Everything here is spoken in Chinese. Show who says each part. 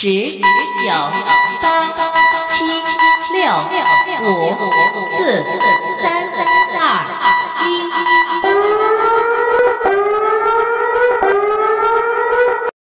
Speaker 1: 十、九、八、七、六、五。